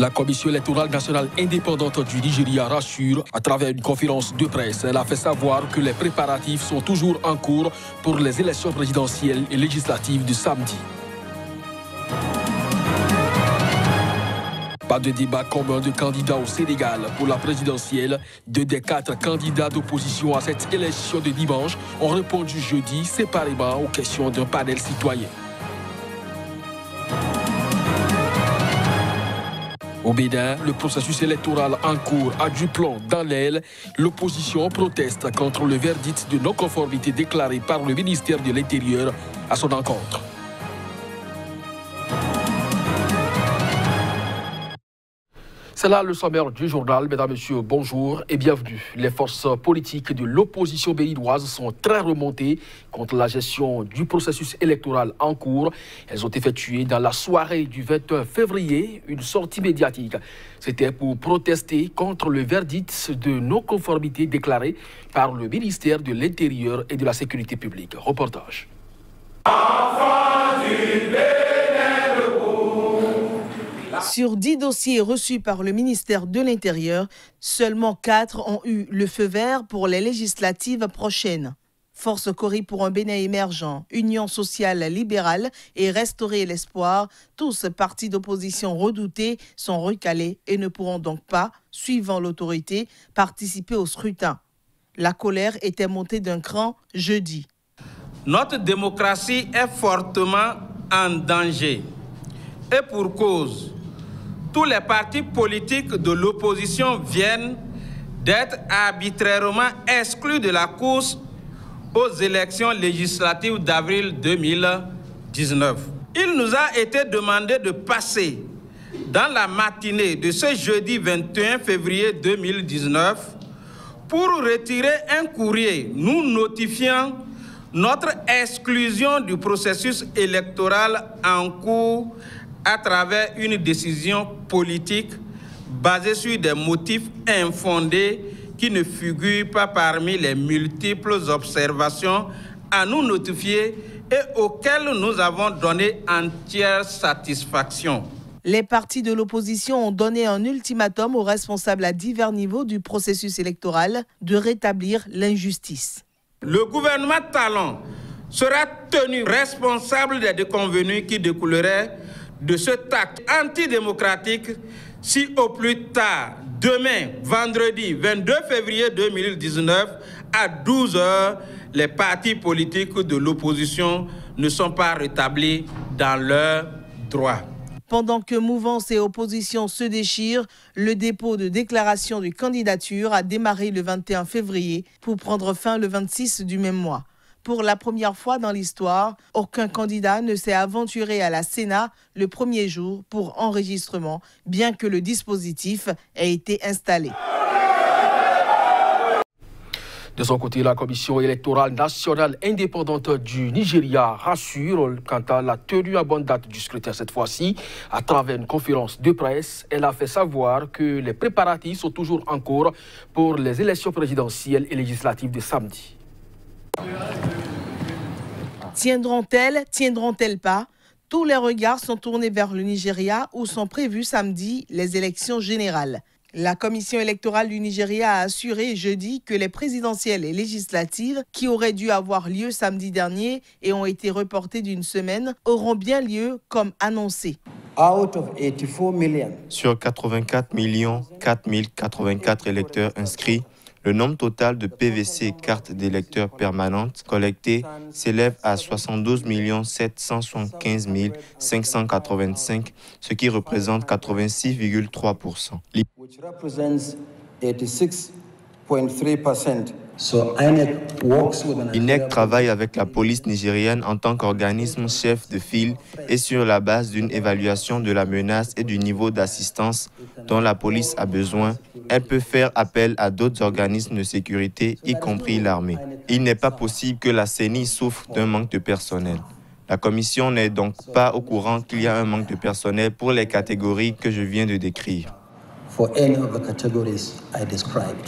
La Commission électorale nationale indépendante du Nigeria rassure à travers une conférence de presse. Elle a fait savoir que les préparatifs sont toujours en cours pour les élections présidentielles et législatives de samedi. Pas de débat commun de candidats au Sénégal pour la présidentielle. Deux des quatre candidats d'opposition à cette élection de dimanche ont répondu jeudi séparément aux questions d'un panel citoyen. Au Bénin, le processus électoral en cours a du plomb dans l'aile. L'opposition proteste contre le verdict de non-conformité déclaré par le ministère de l'Intérieur à son encontre. C'est là le sommaire du journal. Mesdames, Messieurs, bonjour et bienvenue. Les forces politiques de l'opposition béninoise sont très remontées contre la gestion du processus électoral en cours. Elles ont effectué dans la soirée du 21 février une sortie médiatique. C'était pour protester contre le verdict de non-conformité déclaré par le ministère de l'Intérieur et de la Sécurité publique. Reportage. Sur dix dossiers reçus par le ministère de l'Intérieur, seulement quatre ont eu le feu vert pour les législatives prochaines. Force Corée pour un Bénin émergent, Union sociale libérale et Restaurer l'espoir, tous partis d'opposition redoutés, sont recalés et ne pourront donc pas, suivant l'autorité, participer au scrutin. La colère était montée d'un cran jeudi. Notre démocratie est fortement en danger. Et pour cause, tous les partis politiques de l'opposition viennent d'être arbitrairement exclus de la course aux élections législatives d'avril 2019. Il nous a été demandé de passer dans la matinée de ce jeudi 21 février 2019 pour retirer un courrier nous notifiant notre exclusion du processus électoral en cours à travers une décision politique basée sur des motifs infondés qui ne figurent pas parmi les multiples observations à nous notifier et auxquelles nous avons donné entière satisfaction. Les partis de l'opposition ont donné un ultimatum aux responsables à divers niveaux du processus électoral de rétablir l'injustice. Le gouvernement Talon sera tenu responsable des déconvenus qui découleraient de ce acte antidémocratique si au plus tard, demain, vendredi 22 février 2019, à 12 heures, les partis politiques de l'opposition ne sont pas rétablis dans leurs droits. Pendant que mouvance et opposition se déchirent, le dépôt de déclaration de candidature a démarré le 21 février pour prendre fin le 26 du même mois. Pour la première fois dans l'histoire, aucun candidat ne s'est aventuré à la Sénat le premier jour pour enregistrement, bien que le dispositif ait été installé. De son côté, la Commission électorale nationale indépendante du Nigeria rassure quant à la tenue à bonne date du scrutin cette fois-ci. À travers une conférence de presse, elle a fait savoir que les préparatifs sont toujours en cours pour les élections présidentielles et législatives de samedi. Tiendront-elles, tiendront-elles pas? Tous les regards sont tournés vers le Nigeria où sont prévues samedi les élections générales. La commission électorale du Nigeria a assuré jeudi que les présidentielles et législatives, qui auraient dû avoir lieu samedi dernier et ont été reportées d'une semaine, auront bien lieu comme annoncé. Sur 84 millions 4084 électeurs inscrits, le nombre total de PVC cartes d'électeurs permanentes collectées s'élève à 72 775 585, ce qui représente 86,3%. INEC travaille avec la police nigérienne en tant qu'organisme chef de file et sur la base d'une évaluation de la menace et du niveau d'assistance dont la police a besoin, elle peut faire appel à d'autres organismes de sécurité, y compris l'armée. Il n'est pas possible que la CENI souffre d'un manque de personnel. La Commission n'est donc pas au courant qu'il y a un manque de personnel pour les catégories que je viens de décrire.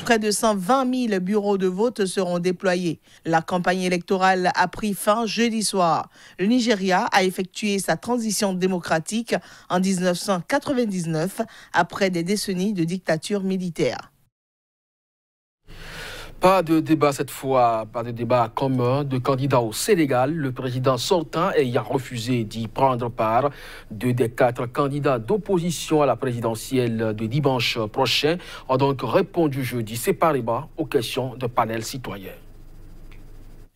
Près de 120 000 bureaux de vote seront déployés. La campagne électorale a pris fin jeudi soir. Le Nigeria a effectué sa transition démocratique en 1999 après des décennies de dictature militaire. Pas de débat cette fois, pas de débat commun de candidats au Sénégal. Le président sortant ayant refusé d'y prendre part. Deux des quatre candidats d'opposition à la présidentielle de dimanche prochain ont donc répondu jeudi séparément aux questions de panel citoyen.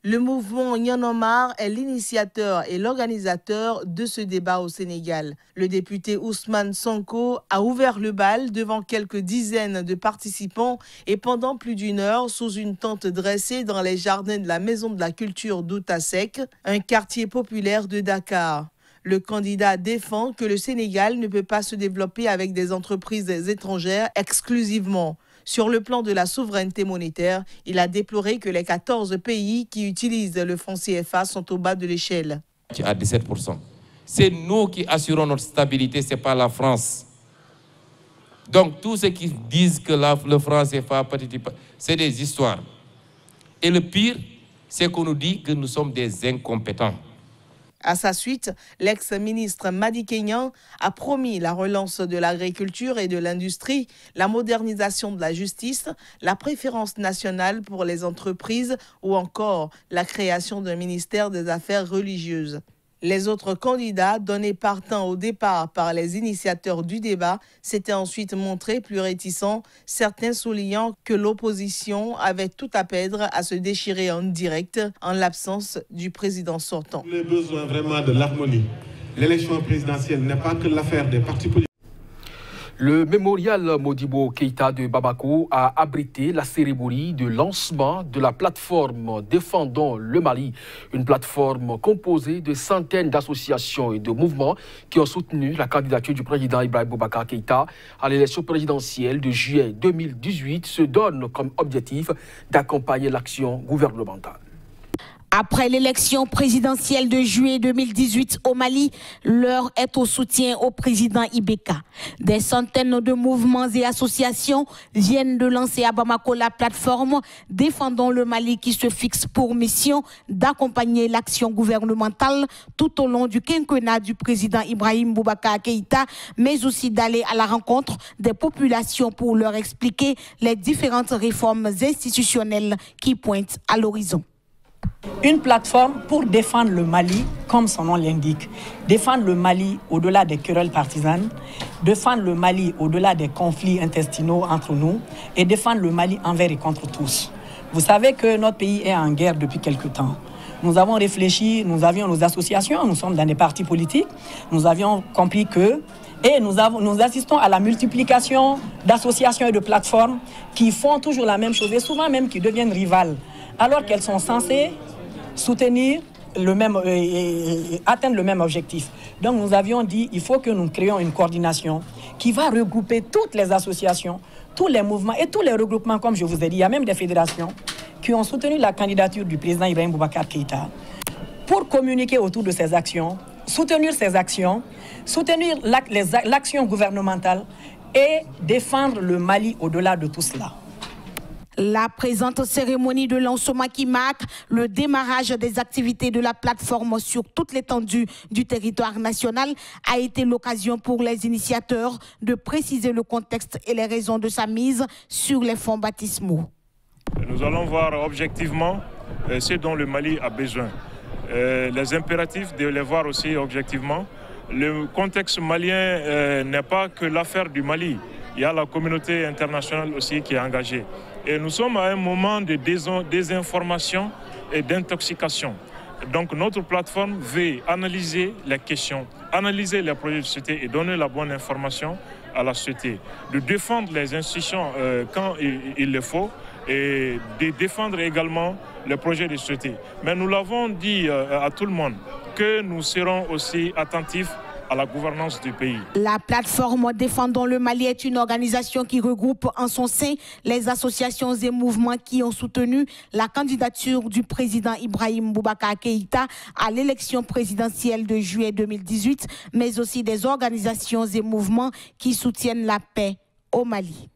Le mouvement Nyanomar est l'initiateur et l'organisateur de ce débat au Sénégal. Le député Ousmane Sonko a ouvert le bal devant quelques dizaines de participants et pendant plus d'une heure sous une tente dressée dans les jardins de la Maison de la Culture d'Outasek, un quartier populaire de Dakar. Le candidat défend que le Sénégal ne peut pas se développer avec des entreprises étrangères exclusivement. Sur le plan de la souveraineté monétaire, il a déploré que les 14 pays qui utilisent le franc CFA sont au bas de l'échelle. À 17%. C'est nous qui assurons notre stabilité, ce n'est pas la France. Donc, tous ceux qui disent que le franc CFA, c'est des histoires. Et le pire, c'est qu'on nous dit que nous sommes des incompétents. À sa suite, l'ex-ministre Madi Kenyan a promis la relance de l'agriculture et de l'industrie, la modernisation de la justice, la préférence nationale pour les entreprises ou encore la création d'un ministère des Affaires religieuses. Les autres candidats, donnés partant au départ par les initiateurs du débat, s'étaient ensuite montrés plus réticents, certains soulignant que l'opposition avait tout à perdre à se déchirer en direct en l'absence du président sortant. Les besoins vraiment de l'harmonie. L'élection présidentielle n'est pas que l'affaire des partis politiques. Le mémorial Modibo Keita de Babako a abrité la cérémonie de lancement de la plateforme Défendons le Mali, une plateforme composée de centaines d'associations et de mouvements qui ont soutenu la candidature du président Ibrahim Boubacar Keita à l'élection présidentielle de juillet 2018 se donne comme objectif d'accompagner l'action gouvernementale. Après l'élection présidentielle de juillet 2018 au Mali, l'heure est au soutien au président Ibeka. Des centaines de mouvements et associations viennent de lancer à Bamako la plateforme Défendons le Mali qui se fixe pour mission d'accompagner l'action gouvernementale tout au long du quinquennat du président Ibrahim Boubacar Keïta, mais aussi d'aller à la rencontre des populations pour leur expliquer les différentes réformes institutionnelles qui pointent à l'horizon. Une plateforme pour défendre le Mali, comme son nom l'indique. Défendre le Mali au-delà des querelles partisanes, défendre le Mali au-delà des conflits intestinaux entre nous et défendre le Mali envers et contre tous. Vous savez que notre pays est en guerre depuis quelque temps. Nous avons réfléchi, nous avions nos associations, nous sommes dans des partis politiques, nous avions compris que et nous, avons, nous assistons à la multiplication d'associations et de plateformes qui font toujours la même chose et souvent même qui deviennent rivales alors qu'elles sont censées soutenir le même, et, atteindre le même objectif. Donc nous avions dit il faut que nous créions une coordination qui va regrouper toutes les associations, tous les mouvements et tous les regroupements, comme je vous ai dit. Il y a même des fédérations qui ont soutenu la candidature du président Ibrahim Boubacar Keïta pour communiquer autour de ces actions, soutenir ces actions, soutenir l'action gouvernementale et défendre le Mali au-delà de tout cela. La présente cérémonie de lancement qui marque le démarrage des activités de la plateforme sur toute l'étendue du territoire national a été l'occasion pour les initiateurs de préciser le contexte et les raisons de sa mise sur les fonds baptismaux. Nous allons voir objectivement euh, ce dont le Mali a besoin. Euh, les impératifs de les voir aussi objectivement. Le contexte malien euh, n'est pas que l'affaire du Mali. Il y a la communauté internationale aussi qui est engagée. Et nous sommes à un moment de désinformation et d'intoxication. Donc notre plateforme veut analyser les questions, analyser les projets de société et donner la bonne information à la société, de défendre les institutions euh, quand il, le faut et de défendre également les projets de société. Mais nous l'avons dit euh, à tout le monde que nous serons aussi attentifs La plateforme Défendons le Mali est une organisation qui regroupe en son sein les associations et mouvements qui ont soutenu la candidature du président Ibrahim Boubacar Keïta à l'élection présidentielle de juillet 2018, mais aussi des organisations et mouvements qui soutiennent la paix au Mali.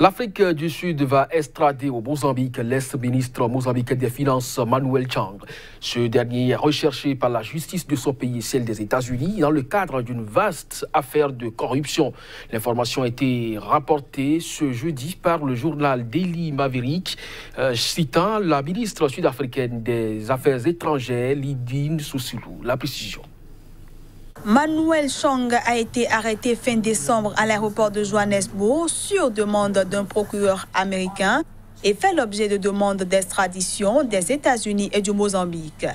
L'Afrique du Sud va extrader au Mozambique l'ex-ministre mozambicain des Finances Manuel Chang. Ce dernier est recherché par la justice de son pays celle des États-Unis dans le cadre d'une vaste affaire de corruption. L'information a été rapportée ce jeudi par le journal Daily Maverick, euh, citant la ministre sud-africaine des Affaires étrangères, Lydine Soussilou. La précision. Manuel Chang a été arrêté fin décembre à l'aéroport de Johannesburg sur demande d'un procureur américain et fait l'objet de demandes d'extradition des États-Unis et du Mozambique.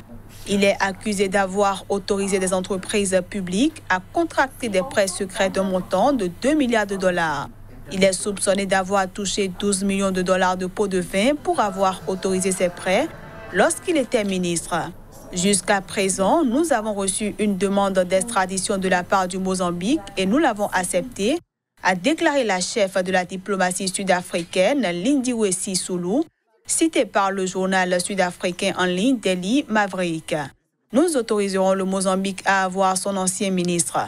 Il est accusé d'avoir autorisé des entreprises publiques à contracter des prêts secrets d'un montant de 2 milliards de dollars. Il est soupçonné d'avoir touché 12 millions de dollars de pots de vin pour avoir autorisé ces prêts lorsqu'il était ministre. Jusqu'à présent, nous avons reçu une demande d'extradition de la part du Mozambique et nous l'avons acceptée, a déclaré la chef de la diplomatie sud-africaine, Lindy Wessi Soulou, citée par le journal sud-africain en ligne Daily Maverick. Nous autoriserons le Mozambique à avoir son ancien ministre.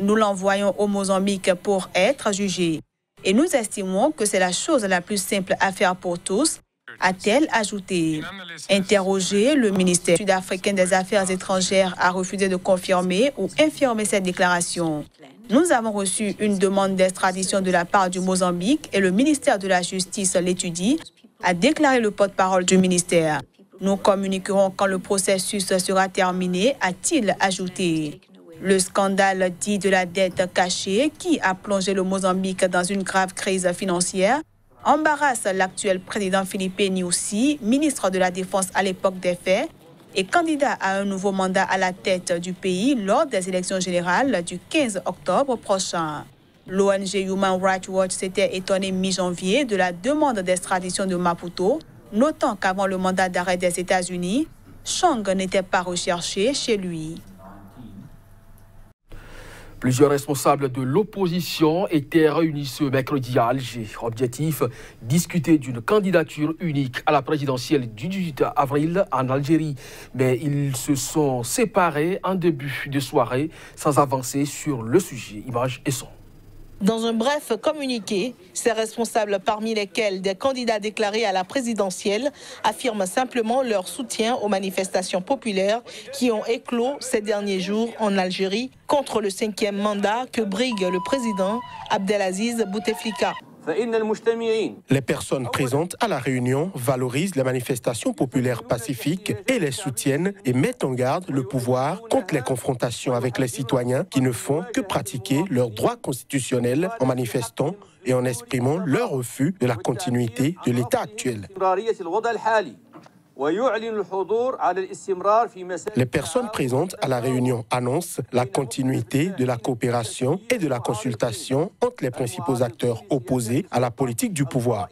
Nous l'envoyons au Mozambique pour être jugé. Et nous estimons que c'est la chose la plus simple à faire pour tous a-t-elle ajouté. Interrogé, le ministère sud-africain des Affaires étrangères a refusé de confirmer ou infirmer cette déclaration? Nous avons reçu une demande d'extradition de la part du Mozambique et le ministère de la Justice l'étudie, a déclaré le porte-parole du ministère. Nous communiquerons quand le processus sera terminé, a-t-il ajouté. Le scandale dit de la dette cachée qui a plongé le Mozambique dans une grave crise financière embarrasse l'actuel président Philippe Nyusi, ministre de la Défense à l'époque des faits, et candidat à un nouveau mandat à la tête du pays lors des élections générales du 15 octobre prochain. L'ONG Human Rights Watch s'était étonné mi-janvier de la demande d'extradition de Maputo, notant qu'avant le mandat d'arrêt des États-Unis, Chang n'était pas recherché chez lui. Plusieurs responsables de l'opposition étaient réunis ce mercredi à Alger. Objectif, discuter d'une candidature unique à la présidentielle du 18 avril en Algérie. Mais ils se sont séparés en début de soirée sans avancer sur le sujet. Image et son. Dans un bref communiqué, ces responsables, parmi lesquels des candidats déclarés à la présidentielle, affirment simplement leur soutien aux manifestations populaires qui ont éclos ces derniers jours en Algérie contre le cinquième mandat que brigue le président Abdelaziz Bouteflika. Les personnes présentes à la réunion valorisent les manifestations populaires pacifiques et les soutiennent et mettent en garde le pouvoir contre les confrontations avec les citoyens qui ne font que pratiquer leurs droits constitutionnels en manifestant et en exprimant leur refus de la continuité de l'État actuel. Les personnes présentes à la réunion annoncent la continuité de la coopération et de la consultation entre les principaux acteurs opposés à la politique du pouvoir.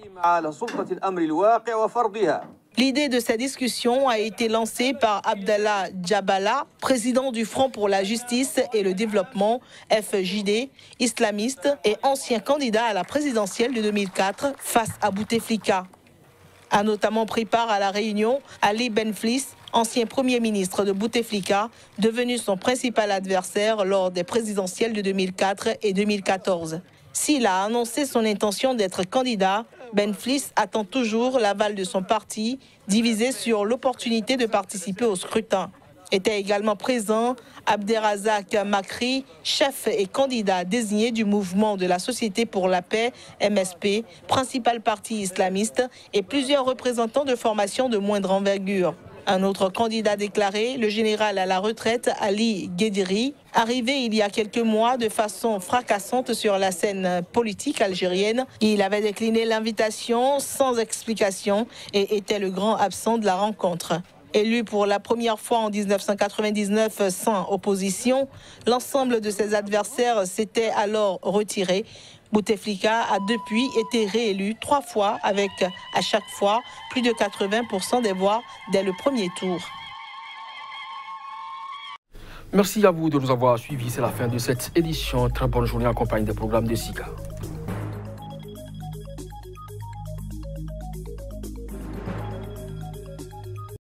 L'idée de cette discussion a été lancée par Abdallah Djabala, président du Front pour la justice et le développement, FJD, islamiste et ancien candidat à la présidentielle de 2004 face à Bouteflika a notamment pris part à la réunion Ali Benflis, ancien Premier ministre de Bouteflika, devenu son principal adversaire lors des présidentielles de 2004 et 2014. S'il a annoncé son intention d'être candidat, Benflis attend toujours l'aval de son parti, divisé sur l'opportunité de participer au scrutin. Était également présent Abderrazak Makri, chef et candidat désigné du mouvement de la Société pour la paix, MSP, principal parti islamiste, et plusieurs représentants de formations de moindre envergure. Un autre candidat déclaré, le général à la retraite Ali Guédiri, arrivé il y a quelques mois de façon fracassante sur la scène politique algérienne. Il avait décliné l'invitation sans explication et était le grand absent de la rencontre. Élu pour la première fois en 1999 sans opposition, l'ensemble de ses adversaires s'était alors retiré. Bouteflika a depuis été réélu trois fois avec à chaque fois plus de 80% des voix dès le premier tour. Merci à vous de nous avoir suivis. C'est la fin de cette édition. Très bonne journée en compagnie des programmes de SIGA.